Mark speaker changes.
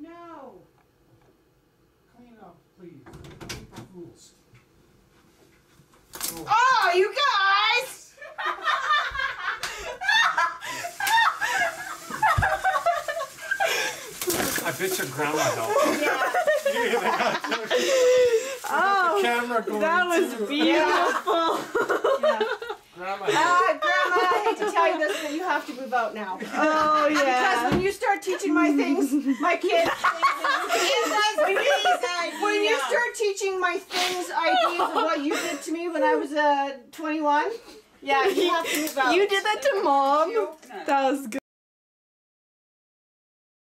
Speaker 1: No.
Speaker 2: Clean up, please. April Fools.
Speaker 1: Oh, you guys!
Speaker 2: I bet your grandma helped.
Speaker 1: Yeah.
Speaker 3: Oh,
Speaker 2: Camera going
Speaker 3: that was
Speaker 2: too.
Speaker 3: beautiful.
Speaker 1: yeah.
Speaker 2: Grandma.
Speaker 1: Uh, Grandma, I hate to tell you this, but you have to move out now.
Speaker 3: Oh yeah.
Speaker 1: Because when you start teaching my things, my kids. when, you, start teaching my things, ideas of what you did to me when I was uh, 21, yeah, you have to move out.
Speaker 3: You did that to mom. That was good.